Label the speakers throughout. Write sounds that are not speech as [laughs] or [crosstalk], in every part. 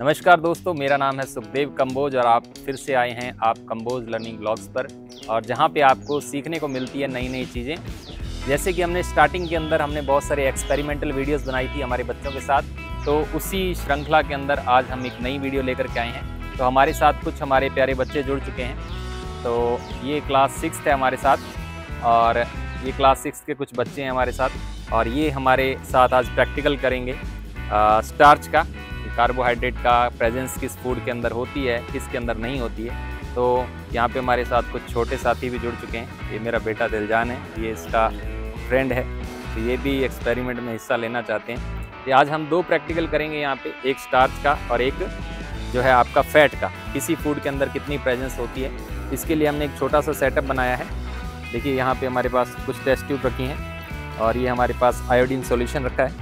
Speaker 1: नमस्कार दोस्तों, मेरा नाम है सुखदेव कंबोज और आप फिर से आए हैं आप कंबोज लर्निंग ब्लॉग्स पर। और जहाँ पे आपको सीखने को मिलती है नई नई चीज़ें। जैसे कि हमने स्टार्टिंग के अंदर हमने बहुत सारे एक्सपेरिमेंटल वीडियोस बनाई थी हमारे बच्चों के साथ। तो उसी श्रृंखला के अंदर आज हम एक नई वीडियो लेकर के आए हैं। तो हमारे साथ कुछ हमारे प्यारे बच्चे जुड़ चुके हैं। तो ये क्लास सिक्स है हमारे साथ। और ये क्लास सिक्स के कुछ बच्चे हैं हमारे साथ। और ये हमारे साथ आज प्रैक्टिकल करेंगे। स्टार्च का कार्बोहाइड्रेट का प्रेजेंस किस फ़ूड के अंदर होती है, किसके अंदर नहीं होती है तो यहाँ पे हमारे साथ कुछ छोटे साथी भी जुड़ चुके हैं। ये मेरा बेटा दिलजान है, ये इसका फ्रेंड है तो ये भी एक्सपेरिमेंट में हिस्सा लेना चाहते हैं। तो आज हम दो प्रैक्टिकल करेंगे यहाँ पे, एक स्टार्च का और एक जो है आपका फैट का। किसी फ़ूड के अंदर कितनी प्रेजेंस होती है, इसके लिए हमने एक छोटा सा सेटअप बनाया है। देखिए, यहाँ पे हमारे पास कुछ टेस्ट ट्यूब रखी हैं और ये हमारे पास आयोडीन सॉल्यूशन रखा है,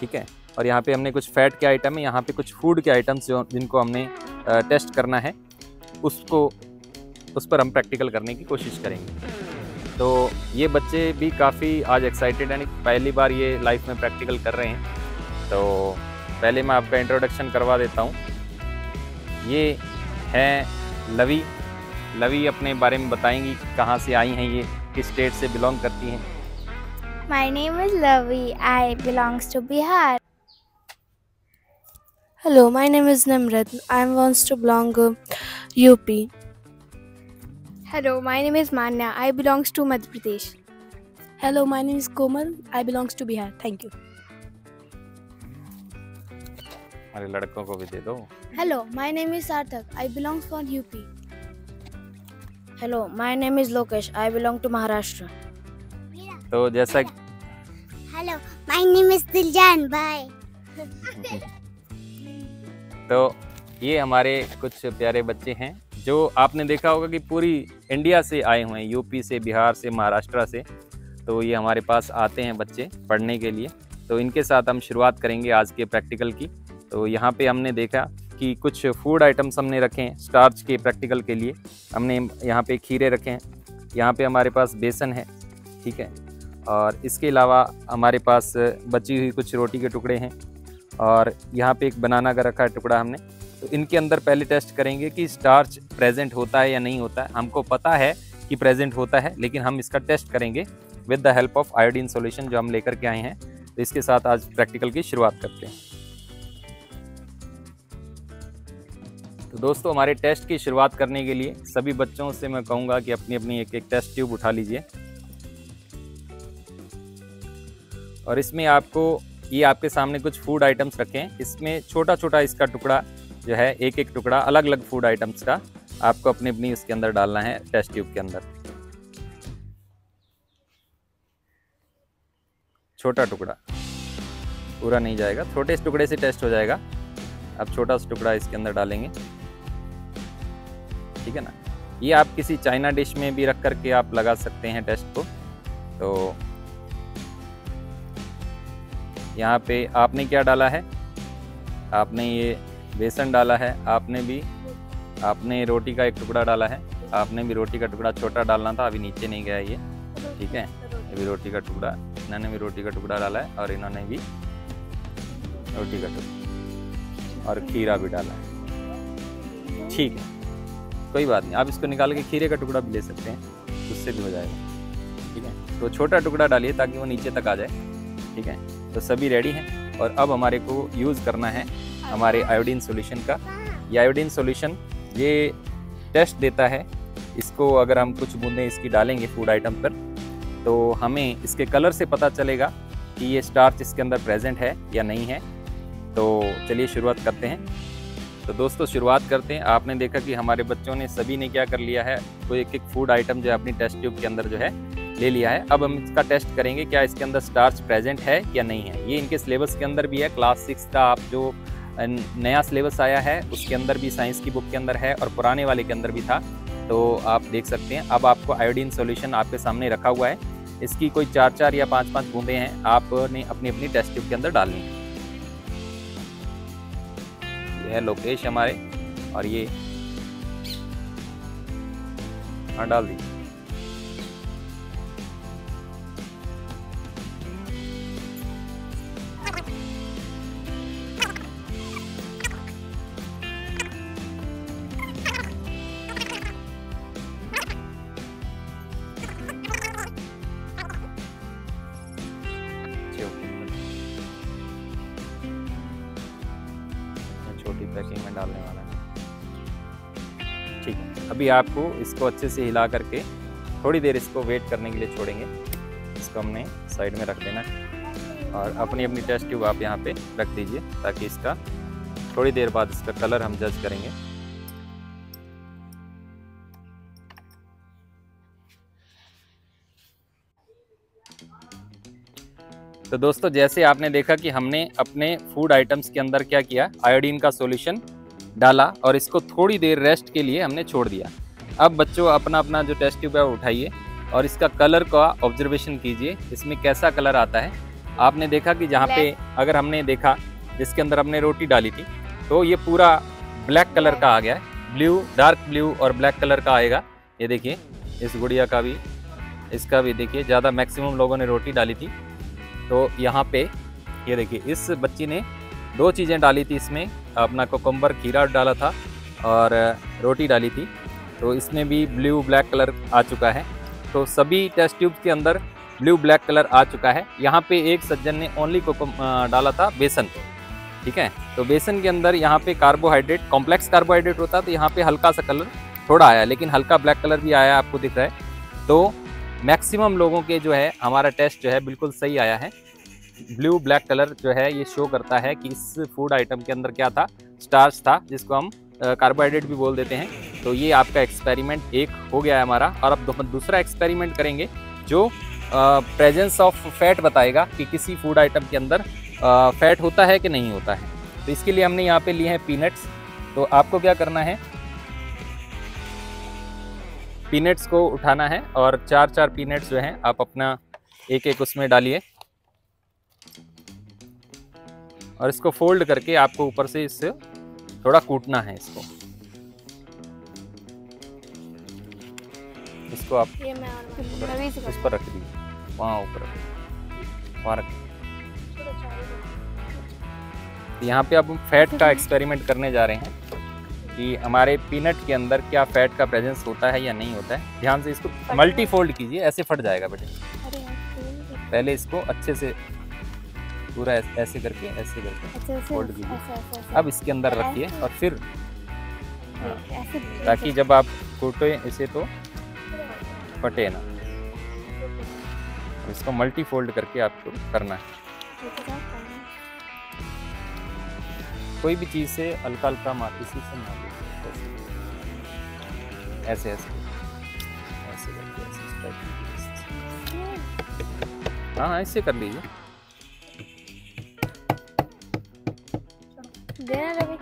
Speaker 1: ठीक है? और यहाँ पे हमने कुछ फैट के आइटम है यहाँ पे कुछ फ़ूड के आइटम्स जो जिनको हमने टेस्ट करना है, उसको, उस पर हम प्रैक्टिकल करने की कोशिश करेंगे। तो ये बच्चे भी काफ़ी आज एक्साइटेड हैं, पहली बार ये लाइफ में प्रैक्टिकल कर रहे हैं। तो पहले मैं आपका इंट्रोडक्शन करवा देता हूँ। ये हैं लवी। लवी अपने बारे में बताएँगी कहाँ से आई हैं ये, किस स्टेट से बिलोंग करती हैं।
Speaker 2: My name is Lavi. I belongs to Bihar.
Speaker 3: Hello, my name is Nimrat. I wants to belong uh, UP.
Speaker 2: Hello, my name is Manya. I belongs to Madhya Pradesh.
Speaker 3: Hello, my name is Komal. I belongs to Bihar. Thank you.
Speaker 1: हमारे लड़कों को भी दे दो
Speaker 3: Hello, my name is Sarthak. I belongs from UP. Hello, my name is Lokesh. I belong to Maharashtra.
Speaker 1: तो जैसा
Speaker 2: Hello, my name is Diljan. Bye. [laughs]
Speaker 1: तो ये हमारे कुछ प्यारे बच्चे हैं, जो आपने देखा होगा कि पूरी इंडिया से आए हुए हैं, यूपी से, बिहार से, महाराष्ट्र से। तो ये हमारे पास आते हैं बच्चे पढ़ने के लिए। तो इनके साथ हम शुरुआत करेंगे आज के प्रैक्टिकल की। तो यहाँ पे हमने देखा कि कुछ फ़ूड आइटम्स हमने रखे हैं, स्टार्च के प्रैक्टिकल के लिए। हमने यहाँ पे खीरे रखे हैं। यहाँ पे हमारे पास बेसन है, ठीक है। और इसके अलावा हमारे पास बची हुई कुछ रोटी के टुकड़े हैं। और यहाँ पे एक बनाना का रखा है टुकड़ा हमने। तो इनके अंदर पहले टेस्ट करेंगे कि स्टार्च प्रेजेंट होता है या नहीं होता है। हमको पता है कि प्रेजेंट होता है, लेकिन हम इसका टेस्ट करेंगे with the help of iodine solution जो हम लेकर के आए हैं। तो इसके साथ आज प्रैक्टिकल की शुरुआत करते हैं। तो दोस्तों, हमारे टेस्ट की शुरुआत करने के लिए सभी बच्चों से मैं कहूँगा कि अपनी अपनी एक एक टेस्ट ट्यूब उठा लीजिए। और इसमें आपको ये आपके सामने कुछ फ़ूड आइटम्स रखे। इसमें छोटा छोटा इसका टुकड़ा जो है एक एक टुकड़ा अलग अलग फ़ूड आइटम्स का आपको अपनी अपनी इसके अंदर डालना है टेस्ट ट्यूब के अंदर। छोटा टुकड़ा। पूरा नहीं जाएगा। छोटे इस टुकड़े से टेस्ट हो जाएगा। अब छोटा सा टुकड़ा इसके अंदर डालेंगे। ठीक है ना? ये आप किसी चाइना डिश में भी रख करके आप लगा सकते हैं टेस्ट को। तो यहाँ पे आपने क्या डाला है? आपने ये बेसन डाला है, आपने भी, आपने रोटी का एक टुकड़ा डाला है, आपने भी रोटी का टुकड़ा छोटा डालना था, अभी नीचे नहीं गया ये, ठीक है? ये भी रोटी का टुकड़ा, इन्होंने भी रोटी का टुकड़ा डाला है और इन्होंने भी रोटी का टुकड़ा और खीरा भी डाला है। ठीक है, कोई बात नहीं, आप इसको निकाल के खीरे का टुकड़ा भी ले सकते हैं, उससे भी हो जाएगा, ठीक है? तो छोटा टुकड़ा डालिए ताकि वो नीचे तक आ जाए, ठीक है? तो सभी रेडी हैं और अब हमारे को यूज़ करना है हमारे आयोडीन सॉल्यूशन का। ये आयोडीन सॉल्यूशन ये टेस्ट देता है। इसको अगर हम कुछ बूंदें इसकी डालेंगे फ़ूड आइटम पर तो हमें इसके कलर से पता चलेगा कि ये स्टार्च इसके अंदर प्रेजेंट है या नहीं है। तो चलिए शुरुआत करते हैं। तो दोस्तों, शुरुआत करते हैं। आपने देखा कि हमारे बच्चों ने सभी ने क्या कर लिया है? कोई एक एक फ़ूड आइटम जो है अपनी टेस्ट ट्यूब के अंदर जो है ले लिया है। अब हम इसका टेस्ट करेंगे, क्या इसके अंदर स्टार्च प्रेजेंट है या नहीं है। ये इनके सिलेबस के अंदर भी है क्लास सिक्स का आप जो नया सिलेबस आया है, उसके अंदर भी साइंस की बुक के अंदर है और पुराने वाले के अंदर भी था। तो आप देख सकते हैं, अब आपको आयोडीन सोल्यूशन आपके सामने रखा हुआ है। इसकी कोई चार चार या पाँच पाँच बूंदे हैं, आपने अपनी अपनी टेस्ट ट्यूब के अंदर डालनी है। ये है लोकेश हमारे, और ये हाँ डाल दीजिए अभी आपको इसको अच्छे से हिला करके थोड़ी देर इसको वेट करने के लिए छोड़ेंगे। इसको हमने साइड में रख देना और अपनी अपनी टेस्ट ट्यूब आप यहाँ पे रख दीजिए ताकि इसका थोड़ी देर बाद इसका कलर हम जज करेंगे। तो दोस्तों, जैसे आपने देखा कि हमने अपने फ़ूड आइटम्स के अंदर क्या किया? आयोडीन का सॉल्यूशन डाला और इसको थोड़ी देर रेस्ट के लिए हमने छोड़ दिया। अब बच्चों अपना अपना जो टेस्ट ट्यूब है उठाइए और इसका कलर का ऑब्जर्वेशन कीजिए इसमें कैसा कलर आता है। आपने देखा कि जहाँ पे अगर हमने देखा जिसके अंदर हमने रोटी डाली थी तो ये पूरा ब्लैक कलर का आ गया है। ब्लू डार्क ब्लू और ब्लैक कलर का आएगा। ये देखिए इस गुड़िया का भी इसका भी देखिए ज़्यादा मैक्सिमम लोगों ने रोटी डाली थी। तो यहाँ पे ये देखिए इस बच्ची ने दो चीज़ें डाली थी इसमें। अपना कोकम्बर खीरा डाला था और रोटी डाली थी। तो इसमें भी ब्लू ब्लैक कलर आ चुका है। तो सभी टेस्ट ट्यूब्स के अंदर ब्लू ब्लैक कलर आ चुका है। यहाँ पे एक सज्जन ने ओनली कोकम डाला था बेसन ठीक है? तो बेसन के अंदर यहाँ पे कार्बोहाइड्रेट कॉम्प्लेक्स कार्बोहाइड्रेट होता तो यहाँ पे हल्का सा कलर थोड़ा आया, लेकिन हल्का ब्लैक कलर भी आया आपको दिख रहा है। तो मैक्सिमम लोगों के जो है, हमारा टेस्ट जो है बिल्कुल सही आया है। ब्लू ब्लैक कलर जो है ये शो करता है कि इस फ़ूड आइटम के अंदर क्या था? स्टार्च था, जिसको हम कार्बोहाइड्रेट भी बोल देते हैं। तो ये आपका एक्सपेरिमेंट एक हो गया है हमारा। और अब दूसरा एक्सपेरिमेंट करेंगे जो प्रेजेंस ऑफ़ फैट बताएगा कि किसी फ़ूड आइटम के अंदर फैट होता है कि नहीं होता है। तो इसके लिए हमने यहाँ पे लिए हैं पीनट्स तो आपको क्या करना है? पीनट्स को उठाना है और चार चार पीनट्स जो हैं आप अपना एक एक उसमें डालिए। और इसको फोल्ड करके आपको ऊपर से इससे थोड़ा कूटना है इसको। इसको आप इस पर रख दीजिए। वहाँ ऊपर वहाँ रख यहाँ पे अब हम फैट का एक्सपेरिमेंट करने जा रहे हैं कि हमारे पीनट के अंदर क्या फैट का प्रेजेंस होता है या नहीं होता है। ध्यान से इसको मल्टी फोल्ड कीजिए ऐसे फट जाएगा बेटे। पहले इसको अच्छे से पूरा ऐसे करके ऐसे करके। फोल्ड कीजिए। अब इसके अंदर रखिए और फिर हाँ, ताकि जब आप कूटे इसे तो फटे ना। इसको मल्टी फोल्ड करके आपको करना है। कोई भी चीज़ से हल्का हल्का मार इसी से मार ऐसे ऐसे। ऐसे करके ऐसे हाँ हाँ इससे कर लीजिए।
Speaker 2: देना रवि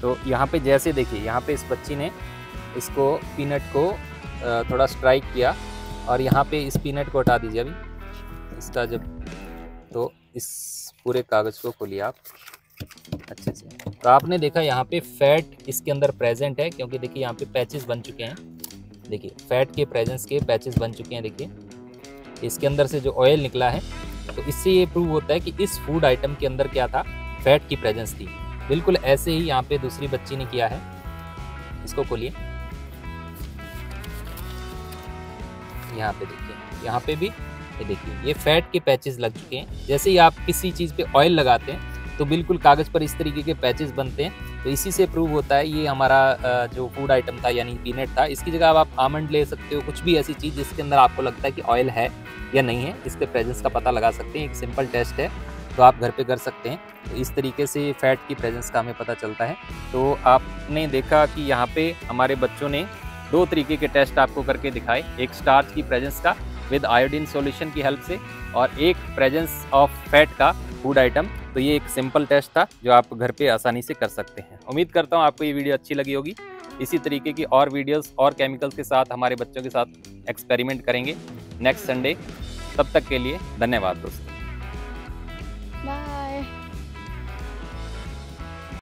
Speaker 1: तो यहाँ पे जैसे देखिए, यहाँ पे इस बच्ची ने इसको पीनट को थोड़ा स्ट्राइक किया और यहाँ पे इस पीनट को हटा दीजिए अभी। इसका जब तो इस पूरे कागज़ को खोलिए आप। अच्छे से। तो आपने देखा यहाँ पे फैट इसके अंदर प्रेजेंट है, क्योंकि देखिए यहाँ पे पैचेस बन चुके हैं। देखिए फैट के प्रेजेंस के पैचेस बन चुके हैं, देखिए। इसके अंदर से जो ऑयल निकला है तो इससे ये प्रूव होता है कि इस फ़ूड आइटम के अंदर क्या था? फैट की प्रेजेंस थी। बिल्कुल ऐसे ही यहाँ पे दूसरी बच्ची ने किया है। इसको खोलिए। यहाँ पे देखिए, यहाँ पे भी, ये देखिए, ये फैट के पैचेस लग चुके हैं। जैसे ही आप किसी चीज़ पे ऑयल लगाते हैं तो बिल्कुल कागज़ पर इस तरीके के पैचेस बनते हैं। तो इसी से प्रूव होता है, ये हमारा जो फ़ूड आइटम था, यानी पीनट था, इसकी जगह आप आमंड ले सकते हो, कुछ भी ऐसी चीज़ जिसके अंदर आपको लगता है कि ऑयल है या नहीं है, इसके प्रेजेंस का पता लगा सकते हैं, एक सिंपल टेस्ट है तो आप घर पे कर सकते हैं। तो इस तरीके से फैट की प्रेजेंस का हमें पता चलता है। तो आपने देखा कि यहाँ पे हमारे बच्चों ने दो तरीके के टेस्ट आपको करके दिखाए, एक स्टार्च की प्रेजेंस का विद आयोडीन सॉल्यूशन की हेल्प से, और एक प्रेजेंस ऑफ़ फैट का फ़ूड आइटम तो ये एक सिंपल टेस्ट था जो आप घर पे आसानी से कर सकते हैं। उम्मीद करता हूँ आपको ये वीडियो अच्छी लगी होगी। इसी तरीके की और वीडियोस और केमिकल्स के साथ, हमारे बच्चों के साथ एक्सपेरिमेंट करेंगे नेक्स्ट संडे तब तक के लिए धन्यवाद दोस्तों।